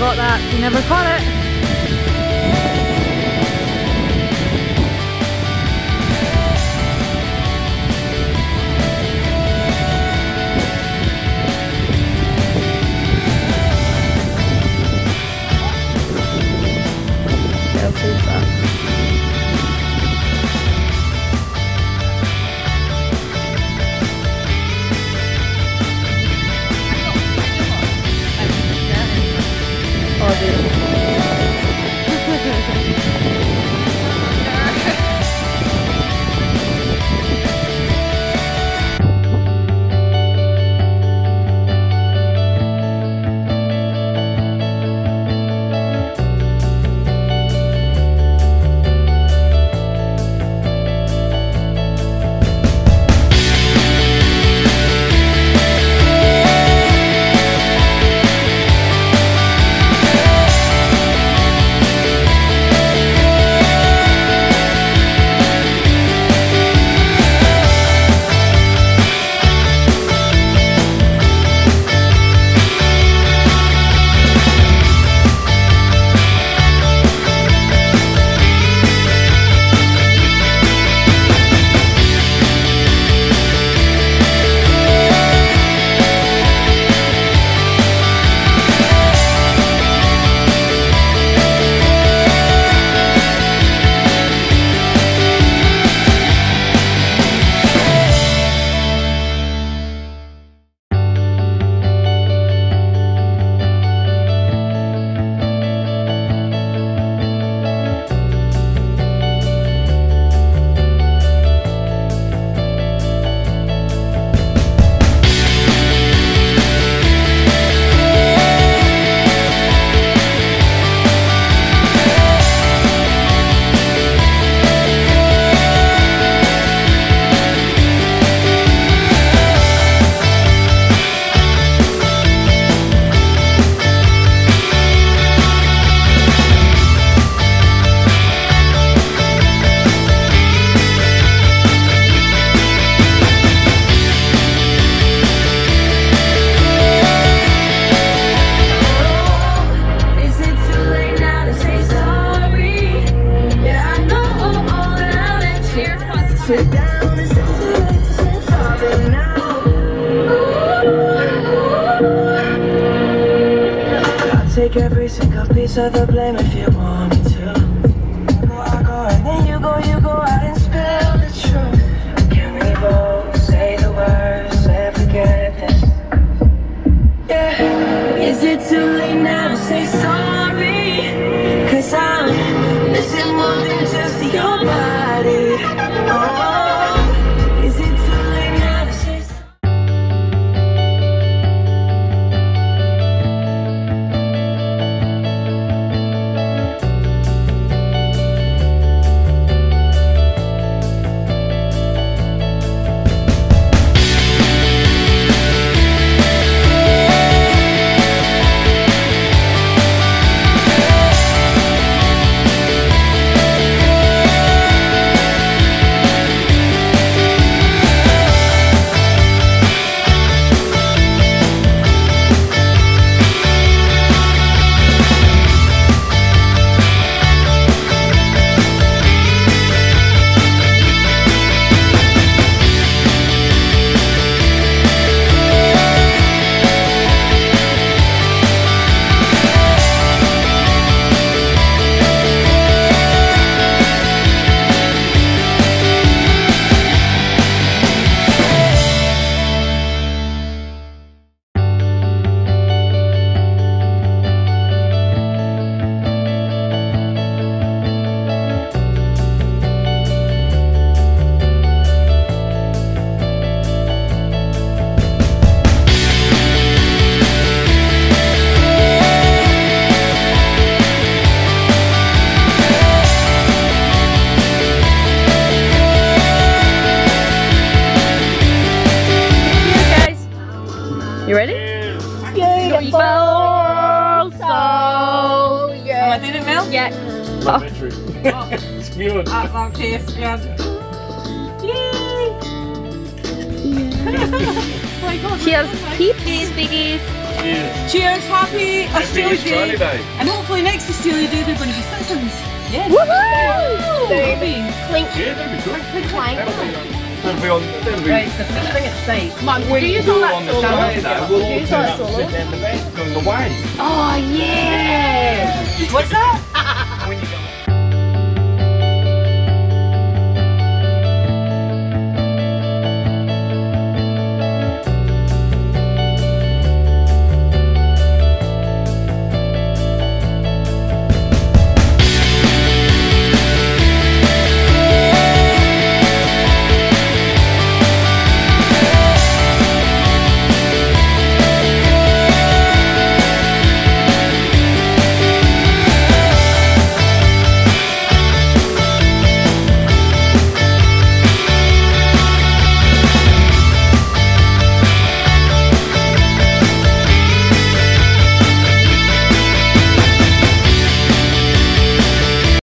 got that, you never caught it. Take every single piece of the blame if you want me to. Yeah. So, Gaan we dit in wel? yeah. Elementary. Spelen. Ah, oké, spelen. Yay! oh my god. Cheers. Keep these biggies. Cheers. Cheers, happy Happy Australia Australia Day. Day. And hopefully next Australia Day they're going to be citizens. Yeah. Woohoo! Maybe. Clink. Yeah, that'd be good. Clink clank. That'll be, on. Be. Right, it's the first thing it says. Come on, When do you all that on the solo? We'll Do you turn all that and solo? the back on the way. Oh yeah! What's that? When you go